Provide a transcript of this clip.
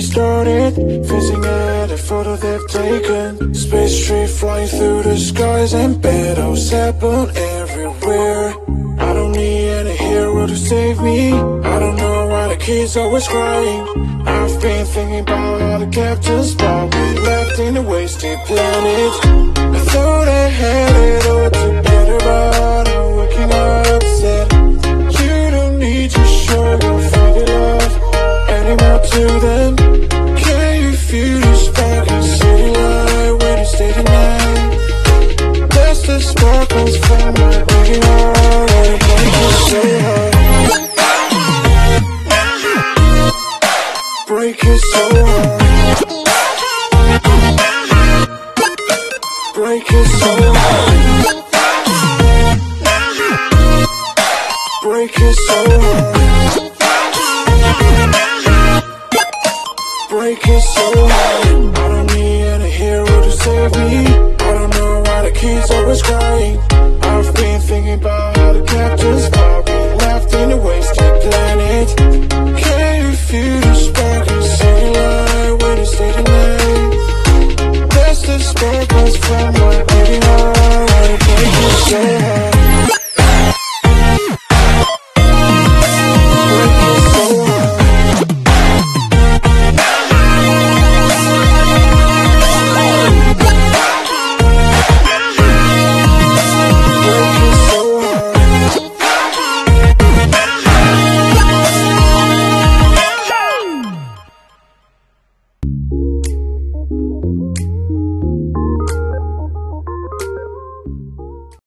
started Facing at a photo they've taken. Space tree flying through the skies And battles happen everywhere. I don't need any hero to save me. I don't know kids always crying. I've been thinking about all the captains But we left in a wasted planet. I thought I had it all together But I'm waking up upset You don't need to show your fake love anymore to them. Can you feel the spark in city light when you stay tonight? That's the sparkles from my breaking heart Break it so hard Break it so hard Break it so hard break it so hard I don't need hero to save me I don't know why the kids always crying